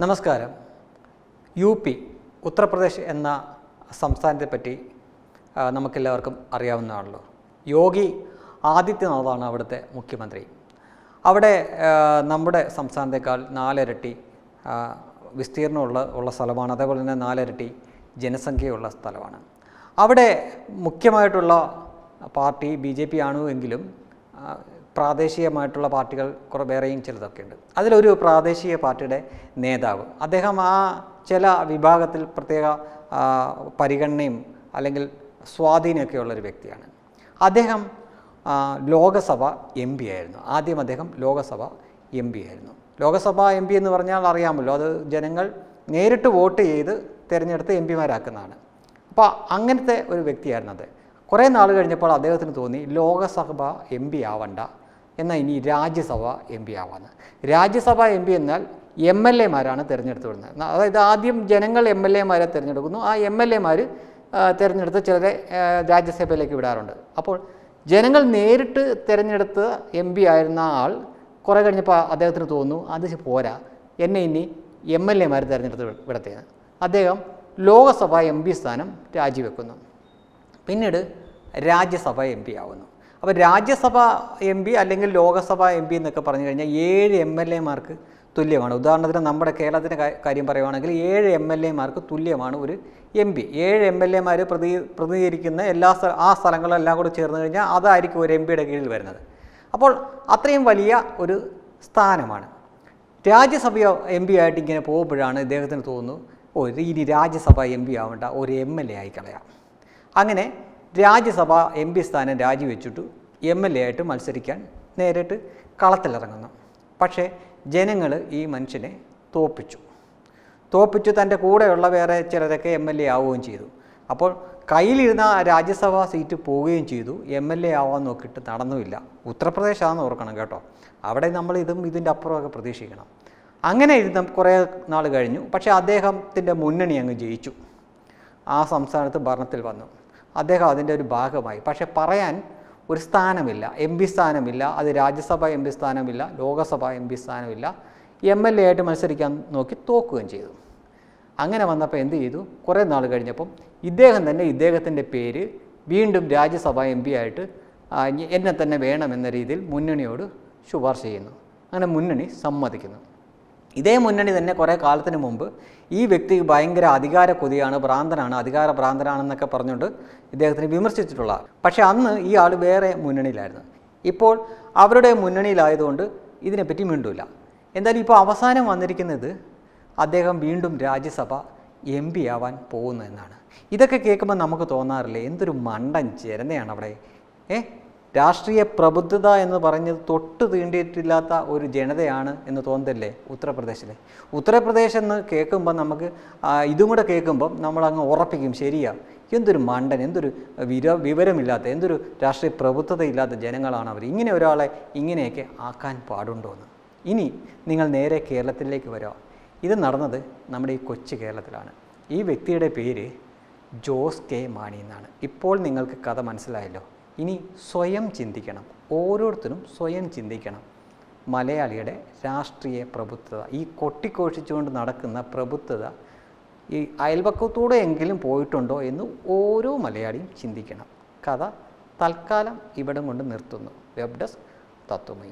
നമസ്കാരം. U P Uttar Pradesh എന്ന സംസ്ഥാനത്തെ പറ്റി നമുക്കെല്ലാവർക്കും അറിയാവുന്നതാണല്ലോ. യോഗി ആദിത്യനാഥാണ് അവിടുത്തെ മുഖ്യമന്ത്രി. അവിടെ നമ്മുടെ സംസ്ഥാനത്തേക്കാൾ നാലിരട്ടി വിസ്തീർണമുള്ള ഉള്ള സ്ഥലമാണ്. അതേപോലെ തന്നെ നാലിരട്ടി ജനസംഖ്യയുള്ള സ്ഥലമാണ്. അവിടെ മുഖ്യമായിട്ടുള്ള പാർട്ടി ബി ജെ പി ആണ് എങ്കിലും ആ, പ്രാദേശികമായിട്ടുള്ള പാർട്ടികൾ കുറേ വേറെയും ചിലതൊക്കെ ഉണ്ട്. അതിലൊരു പ്രാദേശിക പാർട്ടിയുടെ നേതാവ്. അദ്ദേഹം ആ ചില വിഭാഗത്തിൽ പ്രത്യേക പരിഗണനയും അല്ലെങ്കിൽ സ്വാധീനമൊക്കെ ഉള്ളൊരു വ്യക്തിയാണ്. അദ്ദേഹം ലോകസഭ എം പി ആയിരുന്നു. ആദ്യം അദ്ദേഹം ലോകസഭ എം പി ആയിരുന്നു. ലോകസഭ എം പി എന്ന് പറഞ്ഞാൽ അറിയാമല്ലോ അത് ജനങ്ങൾ നേരിട്ട് വോട്ട് ചെയ്ത് തിരഞ്ഞെടുത്ത് എം പിമാരാക്കുന്നതാണ് അപ്പോൾ അങ്ങനത്തെ ഒരു വ്യക്തിയായിരുന്നു അത് കുറേ നാൾ കഴിഞ്ഞപ്പോൾ അദ്ദേഹത്തിന് തോന്നി ലോകസഭ എം പി ആവണ്ട. എന്നാൽ ഇനി രാജ്യസഭ എം പി ആവാന്ന്. രാജ്യസഭ എം പി എന്നാൽ എം എൽ എമാരാണ് തിരഞ്ഞെടുത്ത് വിടുന്നത്. അതായത് ആദ്യം ജനങ്ങൾ എം എൽ എമാരെ തിരഞ്ഞെടുക്കുന്നു. ആ എം എൽ എമാർ തിരഞ്ഞെടുത്ത് ചിലരെ രാജ്യസഭയിലേക്ക് വിടാറുണ്ട്. അപ്പോൾ ജനങ്ങൾ നേരിട്ട് തിരഞ്ഞെടുത്ത് എം പി ആയിരുന്ന ആൾ കുറേ കഴിഞ്ഞപ്പോൾ അദ്ദേഹത്തിന് തോന്നുന്നു അത് പോരാ. എന്നെ ഇനി എം എൽ എമാർ തിരഞ്ഞെടുത്ത് വിടത്തേന്ന്. അദ്ദേഹം ലോകസഭ എം പി സ്ഥാനം രാജിവെക്കുന്നു. പിന്നീട് രാജ്യസഭ എം പി ആവുന്നു. അപ്പോൾ രാജ്യസഭ എം പി അല്ലെങ്കിൽ ലോകസഭ എം പി എന്നൊക്കെ പറഞ്ഞു കഴിഞ്ഞാൽ ഏഴ് എം എൽ എമാർക്ക് തുല്യമാണ്. ഉദാഹരണത്തിന് നമ്മുടെ കേരളത്തിന്റെ കാര്യം പറയുവാണെങ്കിൽ ഏഴ് എം എൽ എമാർക്ക് തുല്യമാണ് ഒരു എം പി. ഏഴ് എം എൽ എമാർ പ്രതി പ്രതിനിധീകരിക്കുന്ന എല്ലാ ആ സ്ഥലങ്ങളെല്ലാം കൂടി ചേർന്ന് കഴിഞ്ഞാൽ അതായിരിക്കും ഒരു എം പിയുടെ കീഴിൽ വരുന്നത്. അപ്പോൾ അത്രയും വലിയ ഒരു സ്ഥാനമാണ്. രാജ്യസഭ എം പി ആയിട്ട് ഇങ്ങനെ പോകുമ്പോഴാണ് ഇദ്ദേഹത്തിന് തോന്നുന്നു ഇത് ഇനി രാജ്യസഭ എം പി ആവേണ്ട ഒരു എം എൽ എ ആയി കളയാം. അങ്ങനെ രാജ്യസഭ എം പി സ്ഥാനം രാജിവെച്ചിട്ട് എം എൽ എ ആയിട്ട് മത്സരിക്കാൻ നേരിട്ട് കളത്തിലിറങ്ങുന്നു. പക്ഷേ ജനങ്ങൾ ഈ മനുഷ്യനെ തോപ്പിച്ചു. തോപ്പിച്ചു തന്റെ കൂടെയുള്ള വേറെ ചിലരൊക്കെ എം എൽ എ ആവുകയും ചെയ്തു. അപ്പോൾ കയ്യിലിരുന്ന രാജ്യസഭാ സീറ്റ് പോവുകയും ചെയ്തു. എം എൽ എ ആവാൻ നോക്കിയിട്ട് നടന്നുമില്ല. ഉത്തർപ്രദേശാണെന്ന് ഓർക്കണം കേട്ടോ. അവിടെ നമ്മൾ ഇതും ഇതിന്റെ അപ്പുറമൊക്കെ പ്രതീക്ഷിക്കണം. അങ്ങനെ ഇരുന്ന കുറേ നാൾ കഴിഞ്ഞു. പക്ഷേ അദ്ദേഹത്തിന്റെ മുന്നണി അങ്ങ് ജയിച്ചു. ആ സംസ്ഥാനത്ത് ഭരണത്തിൽ വന്നു. അദ്ദേഹം അതിന്റെ ഒരു ഭാഗമായി. പക്ഷേ പറയാൻ ഒരു സ്ഥാനമില്ല. എം പി സ്ഥാനമില്ല. അത് രാജ്യസഭ എം പി സ്ഥാനമില്ല. ലോകസഭ എം പി സ്ഥാനമില്ല. എം എൽ എ ആയിട്ട് മത്സരിക്കാൻ നോക്കി തോക്കുകയും ചെയ്തു. അങ്ങനെ വന്നപ്പോൾ എന്ത് ചെയ്തു? കുറേ നാൾ കഴിഞ്ഞപ്പം ഇദ്ദേഹം തന്നെ ഇദ്ദേഹത്തിന്റെ പേര് വീണ്ടും രാജ്യസഭ എം പി ആയിട്ട് എന്നെ തന്നെ വേണമെന്ന രീതിയിൽ മുന്നണിയോട് ശുപാർശ ചെയ്യുന്നു. അങ്ങനെ മുന്നണി സമ്മതിക്കുന്നു. ഇതേ മുന്നണി തന്നെ കുറേ കാലത്തിന് മുമ്പ് ഈ വ്യക്തി ഭയങ്കര അധികാര കൊതിയാണ് ഭ്രാന്തനാണ് അധികാര ഭ്രാന്തനാണെന്നൊക്കെ പറഞ്ഞുകൊണ്ട് ഇദ്ദേഹത്തിന് വിമർശിച്ചിട്ടുള്ള പക്ഷേ അന്ന് ഈ ആൾ വേറെ മുന്നണിയിലായിരുന്നു. ഇപ്പോൾ അവരുടെ മുന്നണിയിലായതുകൊണ്ട് ഇതിനെപ്പറ്റി മിണ്ടൂല. എന്തായാലും ഇപ്പോൾ അവസാനം വന്നിരിക്കുന്നത് അദ്ദേഹം വീണ്ടും രാജ്യസഭ എം പി ആവാൻ പോകുന്നു എന്നാണ്. ഇതൊക്കെ കേൾക്കുമ്പോൾ നമുക്ക് തോന്നാറില്ലേ? എന്തൊരു മണ്ടൻ ചേരുന്നതാണ് അവിടെ ഏ? രാഷ്ട്രീയ പ്രബുദ്ധത എന്ന് പറഞ്ഞത് തൊട്ട് തീണ്ടിയിട്ടില്ലാത്ത ഒരു ജനതയാണ് എന്ന് തോന്നത്തില്ലേ ഉത്തർപ്രദേശിലെ? ഉത്തർപ്രദേശ് എന്ന് കേൾക്കുമ്പോൾ നമുക്ക് ഇതും കൂടെ കേൾക്കുമ്പം നമ്മളങ്ങ് ഉറപ്പിക്കും ശരിയാ. എന്തൊരു മണ്ടൻ എന്തൊരു വിര വിവരമില്ലാത്ത എന്തൊരു രാഷ്ട്രീയ പ്രബുദ്ധതയില്ലാത്ത ജനങ്ങളാണ് അവർ ഇങ്ങനെ ഒരാളെ ഇങ്ങനെയൊക്കെ ആക്കാൻ പാടുണ്ടോ എന്ന്. ഇനി നിങ്ങൾ നേരെ കേരളത്തിലേക്ക് വരാം. ഇത് നടന്നത് നമ്മുടെ ഈ കൊച്ചു കേരളത്തിലാണ്. ഈ വ്യക്തിയുടെ പേര് ജോസ് കെ മാണി എന്നാണ്. ഇപ്പോൾ നിങ്ങൾക്ക് കഥ മനസ്സിലായല്ലോ. ഇനി സ്വയം ചിന്തിക്കണം. ഓരോരുത്തരും സ്വയം ചിന്തിക്കണം. മലയാളിയുടെ രാഷ്ട്രീയ പ്രഭുത്വത ഈ കൊട്ടിക്കോഷിച്ചുകൊണ്ട് നടക്കുന്ന പ്രഭുത്വത ഈ അയൽപക്കത്തൂടെ എങ്കിലും പോയിട്ടുണ്ടോ എന്ന് ഓരോ മലയാളിയും ചിന്തിക്കണം. കഥ തൽക്കാലം ഇവിടം കൊണ്ട് നിർത്തുന്നു. വെബ് ഡെസ്ക് തത്വമൈ